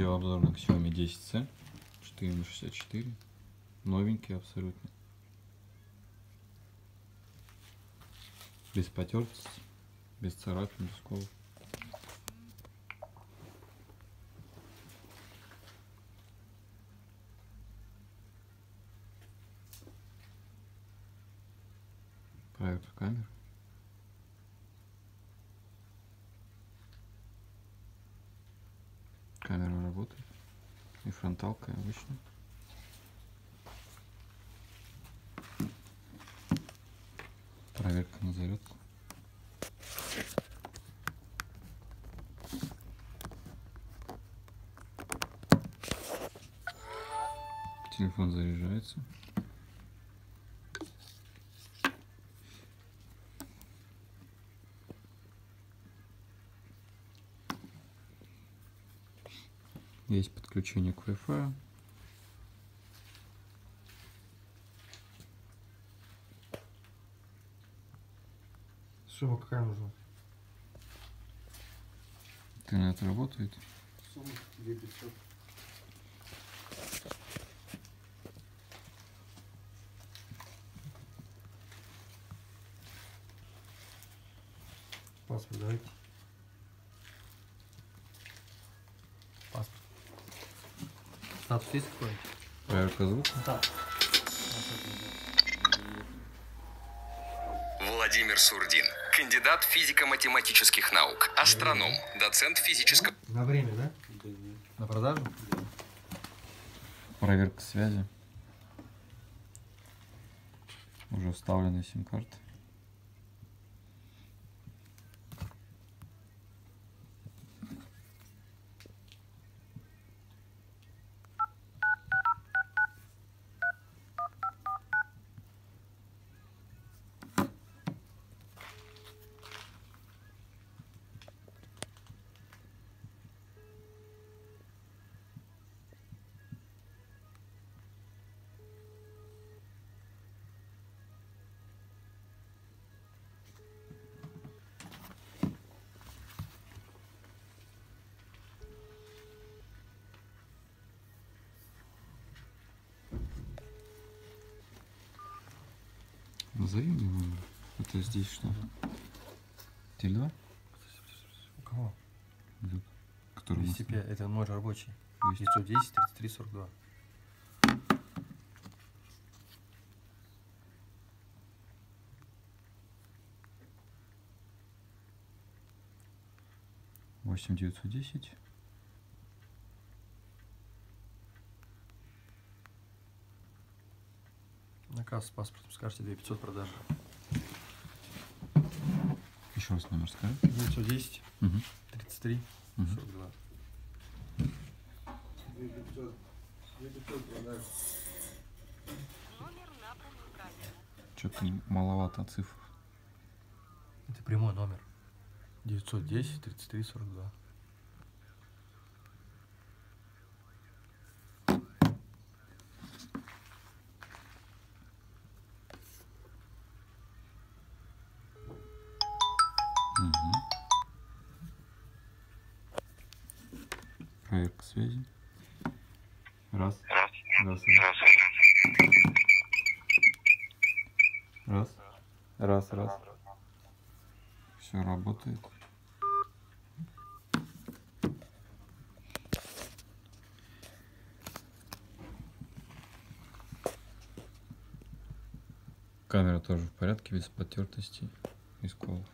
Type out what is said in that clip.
Видеообзор на Xiaomi 10C 4 на 64. Новенький абсолютно. Без потертости, без царапин, без сколов. Проектор камер. Камера работает. И фронталка обычно. Проверка на зарядку. Телефон заряжается. Есть подключение к Wi-Fi. Сумма какая нужна? Интернет работает. Сумма 2500. Паспорт давайте. Статус есть какой? Проверка звука. Да. Владимир Сурдин, кандидат физико-математических наук, астроном, доцент физического... На время, да? На продажу? Проверка связи. Уже вставленная сим-карта. Назови мне номер. Это здесь что? Теле2? У кого? Этот, Который у нас 205, это мой рабочий. 200. 910 33 42. восемь девятьсот десять. Наказ с паспортом скажете 2500 продажи. Еще раз номер скажи. 910 Угу. 33 Мгм. 42. Что-то маловато цифр. Это прямой номер. 910 33 42. Угу. Проверка связи. Раз. Раз. Раз. Раз. Раз. Раз. Все работает. Камера тоже в порядке, без потертостей и сколов.